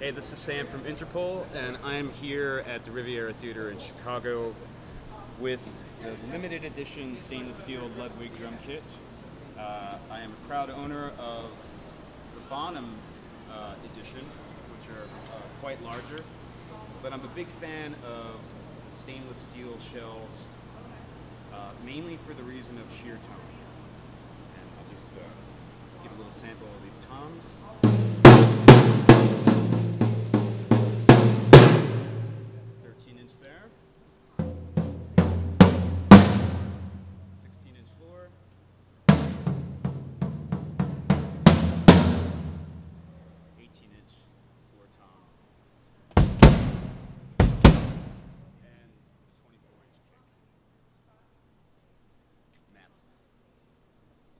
Hey, this is Sam from Interpol, and I'm here at the Riviera Theater in Chicago with the limited edition stainless steel Ludwig drum kit. Uh, I am a proud owner of the Bonham uh, edition, which are uh, quite larger, but I'm a big fan of the stainless steel shells, uh, mainly for the reason of sheer tone. And I'll just uh, give a little sample of these toms.